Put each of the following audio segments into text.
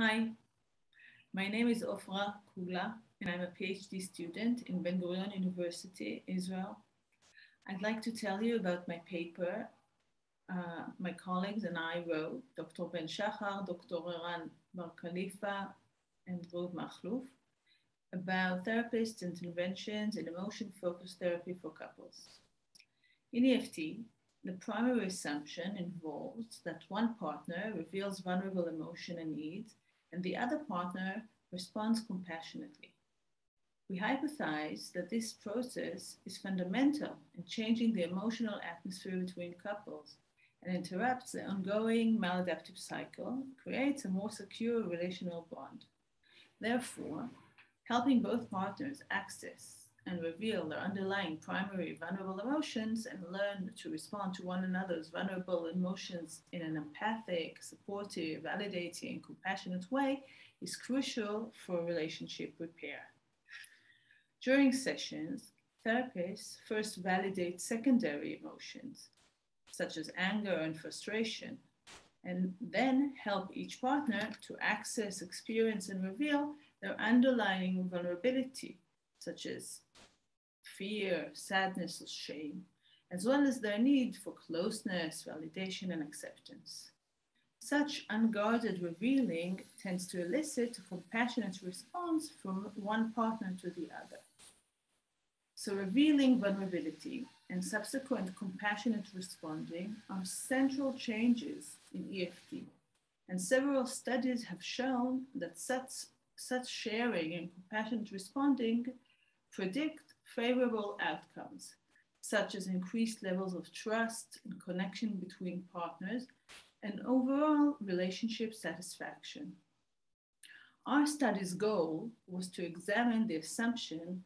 Hi, my name is Ofra Kula, and I'm a PhD student in Ben Gurion University, Israel. I'd like to tell you about my paper uh, my colleagues and I wrote, Dr. Ben Shachar, Dr. Eran Bar Khalifa, and Ruth Makhlouf, about therapists, interventions, and emotion-focused therapy for couples. In EFT, the primary assumption involves that one partner reveals vulnerable emotion and needs, and the other partner responds compassionately. We hypothesize that this process is fundamental in changing the emotional atmosphere between couples and interrupts the ongoing maladaptive cycle, creates a more secure relational bond. Therefore, helping both partners access and reveal their underlying primary vulnerable emotions and learn to respond to one another's vulnerable emotions in an empathic, supportive, validating, and compassionate way is crucial for relationship repair. During sessions, therapists first validate secondary emotions, such as anger and frustration, and then help each partner to access, experience, and reveal their underlying vulnerability, such as fear, sadness, or shame, as well as their need for closeness, validation, and acceptance. Such unguarded revealing tends to elicit a compassionate response from one partner to the other. So, revealing vulnerability and subsequent compassionate responding are central changes in EFT. And several studies have shown that such, such sharing and compassionate responding predict favorable outcomes, such as increased levels of trust and connection between partners and overall relationship satisfaction. Our study's goal was to examine the assumption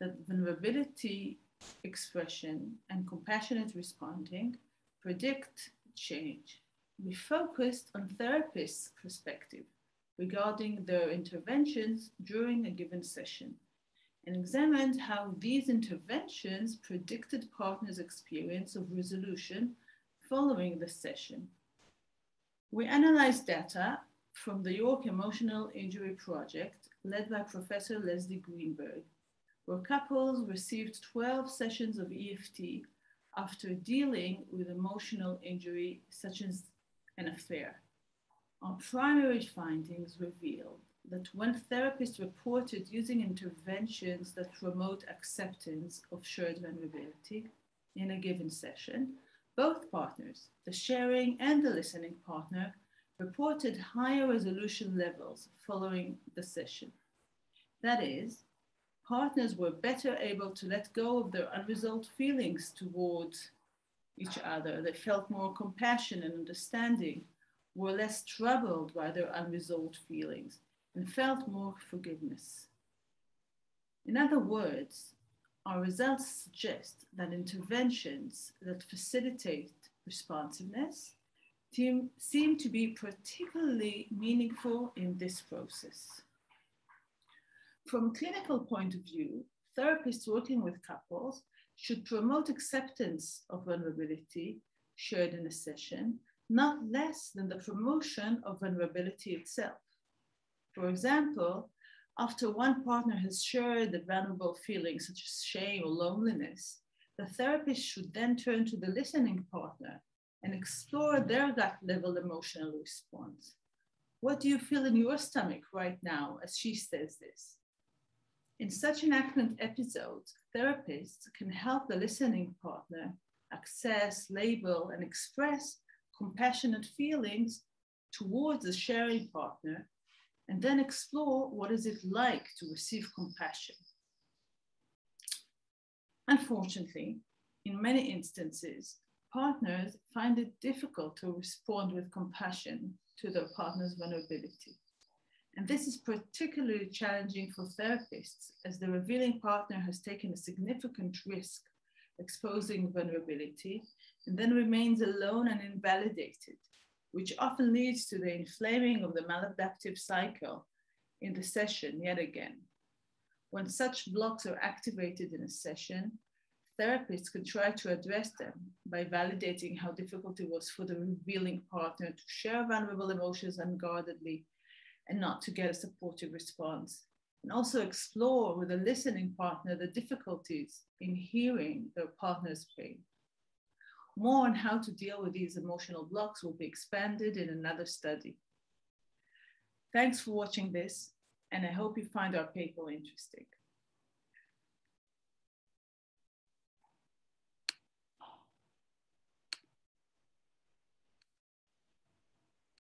that vulnerability expression and compassionate responding predict change. We focused on therapists' perspective regarding their interventions during a given session and examined how these interventions predicted partners' experience of resolution following the session. We analyzed data from the York Emotional Injury Project led by Professor Leslie Greenberg where couples received 12 sessions of EFT after dealing with emotional injury, such as an affair. Our primary findings revealed that when therapists reported using interventions that promote acceptance of shared vulnerability in a given session, both partners, the sharing and the listening partner, reported higher resolution levels following the session. That is, partners were better able to let go of their unresolved feelings towards each other. They felt more compassion and understanding, were less troubled by their unresolved feelings, and felt more forgiveness. In other words, our results suggest that interventions that facilitate responsiveness seem to be particularly meaningful in this process. From a clinical point of view, therapists working with couples should promote acceptance of vulnerability shared in a session, not less than the promotion of vulnerability itself. For example, after one partner has shared the vulnerable feelings such as shame or loneliness, the therapist should then turn to the listening partner and explore their gut level emotional response. What do you feel in your stomach right now as she says this? In such an enactment episode, therapists can help the listening partner access, label, and express compassionate feelings towards the sharing partner, and then explore what is it like to receive compassion. Unfortunately, in many instances, partners find it difficult to respond with compassion to their partner's vulnerability. And this is particularly challenging for therapists as the revealing partner has taken a significant risk exposing vulnerability and then remains alone and invalidated, which often leads to the inflaming of the maladaptive cycle in the session yet again. When such blocks are activated in a session, therapists can try to address them by validating how difficult it was for the revealing partner to share vulnerable emotions unguardedly and not to get a supportive response. And also explore with a listening partner the difficulties in hearing their partner's pain. More on how to deal with these emotional blocks will be expanded in another study. Thanks for watching this, and I hope you find our paper interesting.